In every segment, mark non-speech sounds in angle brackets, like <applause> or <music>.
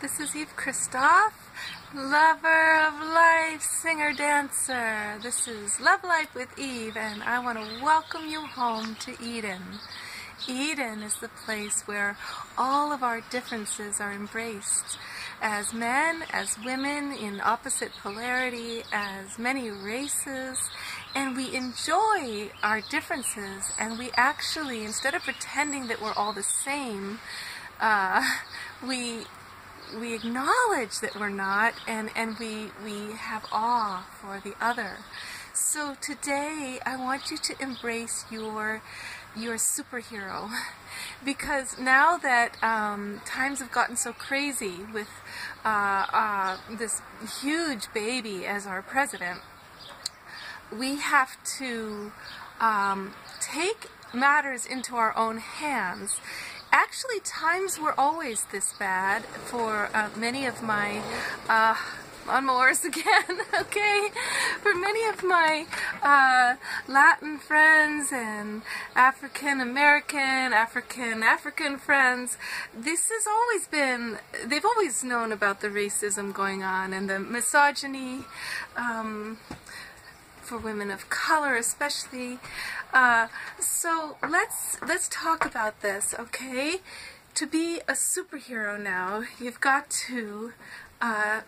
This is Eve Christoph, lover of life, singer, dancer. This is Love Life with Eve, and I want to welcome you home to Eden. Eden is the place where all of our differences are embraced. As men, as women, in opposite polarity, as many races, and we enjoy our differences, and we actually, instead of pretending that we're all the same, uh, we we acknowledge that we're not, and and we we have awe for the other. So today, I want you to embrace your your superhero, <laughs> because now that um, times have gotten so crazy with uh, uh, this huge baby as our president, we have to um, take matters into our own hands actually times were always this bad for uh, many of my uh, lawnmowers <laughs> again, okay? For many of my uh, Latin friends and African American, African African friends, this has always been, they've always known about the racism going on and the misogyny. Um, for women of color especially. Uh, so let's let's talk about this, okay? To be a superhero now, you've got to uh,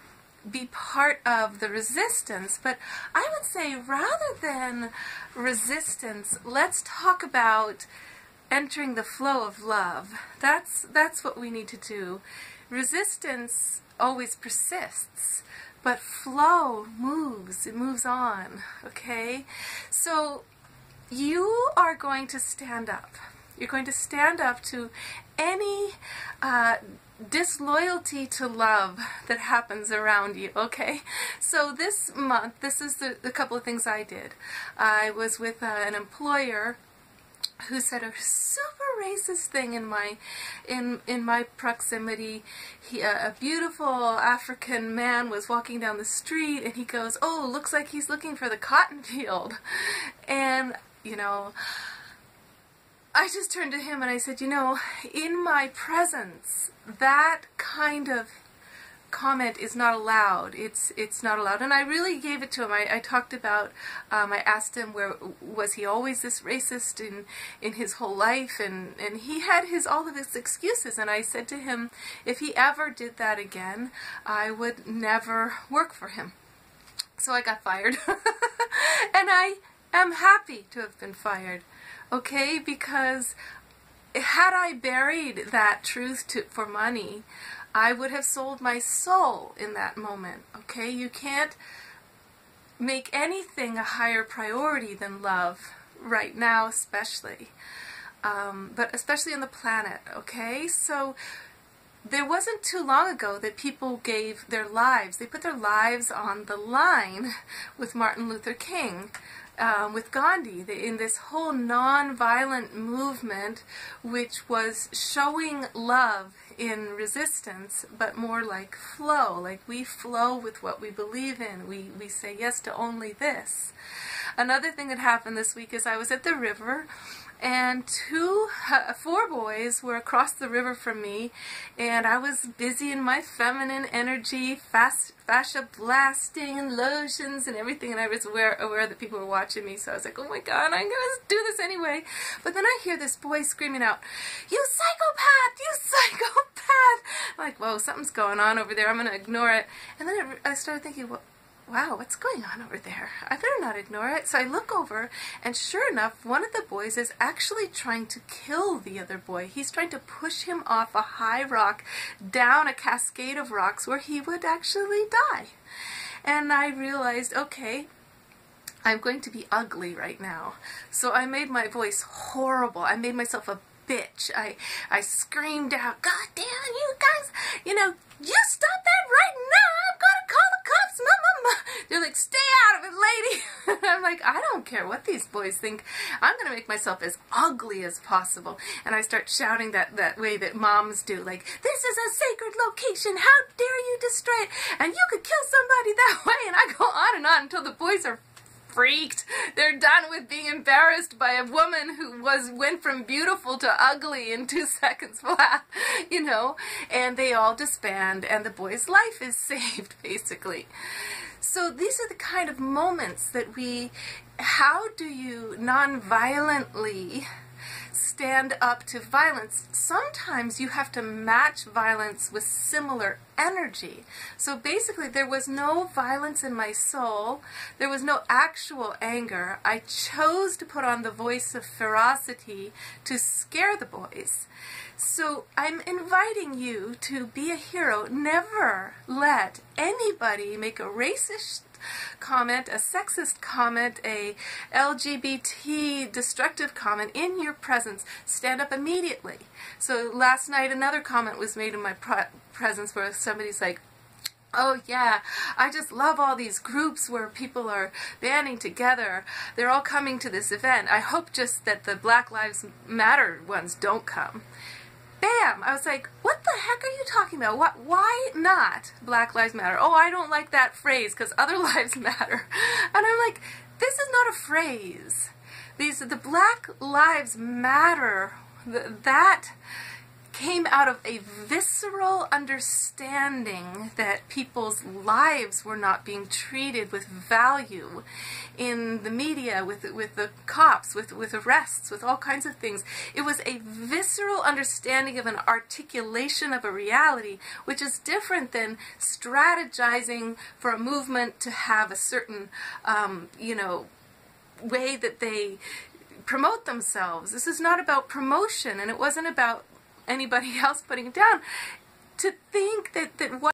be part of the resistance. But I would say rather than resistance, let's talk about entering the flow of love. That's that's what we need to do. Resistance always persists. But flow moves, it moves on, okay? So you are going to stand up. You're going to stand up to any uh, disloyalty to love that happens around you, okay? So this month, this is the, the couple of things I did. I was with uh, an employer who said a super racist thing in my in in my proximity. He, a beautiful African man was walking down the street, and he goes, "Oh, looks like he's looking for the cotton field," <laughs> and you know. I just turned to him and I said, you know, in my presence, that kind of comment is not allowed. It's it's not allowed. And I really gave it to him. I, I talked about, um, I asked him where, was he always this racist in, in his whole life? And, and he had his all of his excuses. And I said to him, if he ever did that again, I would never work for him. So I got fired. <laughs> and I am happy to have been fired. Okay? Because had I buried that truth to, for money, I would have sold my soul in that moment. Okay? You can't make anything a higher priority than love right now, especially. Um, but especially on the planet. Okay? So there wasn't too long ago that people gave their lives, they put their lives on the line <laughs> with Martin Luther King um, with Gandhi in this whole non-violent movement which was showing love in resistance but more like flow like we flow with what we believe in. We we say yes to only this another thing that happened this week is I was at the river and two, uh, four boys were across the river from me, and I was busy in my feminine energy, fast, fascia blasting and lotions and everything, and I was aware, aware that people were watching me, so I was like, oh my god, I'm gonna do this anyway. But then I hear this boy screaming out, you psychopath, you <laughs> psychopath! I'm like, whoa, something's going on over there, I'm gonna ignore it. And then I started thinking, well, wow, what's going on over there? I better not ignore it. So I look over, and sure enough, one of the boys is actually trying to kill the other boy. He's trying to push him off a high rock down a cascade of rocks where he would actually die. And I realized, okay, I'm going to be ugly right now. So I made my voice horrible. I made myself a bitch. I I screamed out, God damn you guys, you know, you stop that right now. I'm gonna call the cops. Mama, They're like, stay out of it, lady. <laughs> I'm like, I don't care what these boys think. I'm gonna make myself as ugly as possible. And I start shouting that, that way that moms do, like, this is a sacred location. How dare you destroy it? And you could kill somebody that <laughs> way. And I go on and on until the boys are freaked. They're done with being embarrassed by a woman who was went from beautiful to ugly in two <laughs> seconds flat, you know, and they all disband and the boy's life is saved, basically. So these are the kind of moments that we, how do you non-violently stand up to violence, sometimes you have to match violence with similar energy. So basically, there was no violence in my soul. There was no actual anger. I chose to put on the voice of ferocity to scare the boys. So I'm inviting you to be a hero. Never let anybody make a racist comment, a sexist comment, a LGBT destructive comment in your presence, stand up immediately. So last night another comment was made in my presence where somebody's like, Oh yeah, I just love all these groups where people are banding together. They're all coming to this event. I hope just that the Black Lives Matter ones don't come bam! I was like, what the heck are you talking about? What, why not Black Lives Matter? Oh, I don't like that phrase because other <laughs> lives matter. And I'm like, this is not a phrase. These, the Black Lives Matter, that came out of a visceral understanding that people's lives were not being treated with value in the media, with with the cops, with with arrests, with all kinds of things. It was a visceral understanding of an articulation of a reality, which is different than strategizing for a movement to have a certain, um, you know, way that they promote themselves. This is not about promotion, and it wasn't about anybody <laughs> else putting it down. To think that, that what